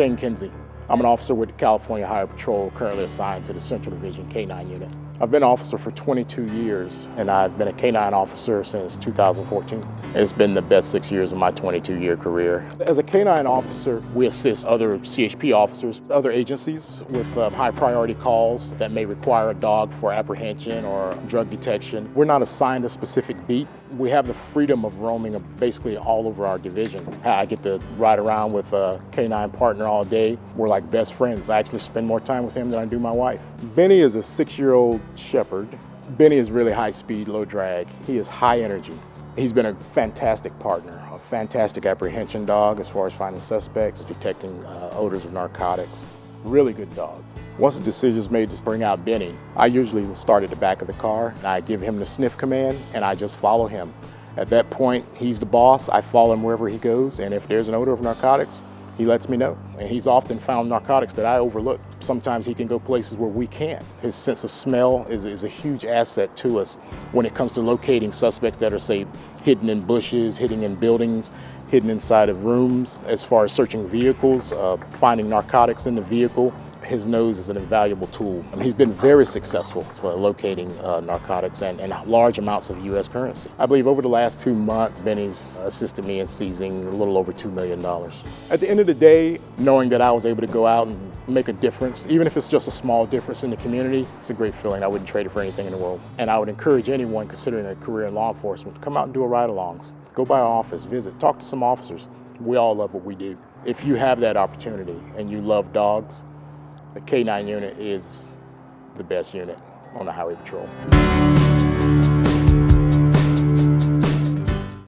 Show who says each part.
Speaker 1: Shane Kensey. I'm an officer with the California Highway Patrol, currently assigned to the Central Division K-9 unit. I've been an officer for 22 years, and I've been a K-9 officer since 2014. It's been the best six years of my 22-year career. As a K-9 officer, we assist other CHP officers, other agencies with um, high priority calls that may require a dog for apprehension or drug detection. We're not assigned a specific beat. We have the freedom of roaming basically all over our division. I get to ride around with a K-9 partner all day. We're like best friends. I actually spend more time with him than I do my wife. Beny is a six-year-old shepherd. Beny is really high speed, low drag. He is high energy. He's been a fantastic partner, a fantastic apprehension dog as far as finding suspects, detecting uh, odors of narcotics. Really good dog. Once the decision is made to bring out Beny, I usually will start at the back of the car and I give him the sniff command and I just follow him. At that point, he's the boss. I follow him wherever he goes and if there's an odor of narcotics, he lets me know. And he's often found narcotics that I overlooked. Sometimes he can go places where we can't. His sense of smell is, is a huge asset to us when it comes to locating suspects that are, say, hidden in bushes, hidden in buildings, hidden inside of rooms, as far as searching vehicles, uh, finding narcotics in the vehicle his nose is an invaluable tool. I mean, he's been very successful for locating uh, narcotics and, and, large amounts of U.S. currency. I believe over the last two months, Beny's assisted me in seizing a little over $2 million. At the end of the day, knowing that I was able to go out and make a difference, even if it's just a small difference in the community, it's a great feeling. I wouldn't trade it for anything in the world. And I would encourage anyone considering a career in law enforcement to come out and do a ride-alongs. Go by our office, visit, talk to some officers. We all love what we do. If you have that opportunity and you love dogs, the K9 unit is the best unit on the Highway Patrol.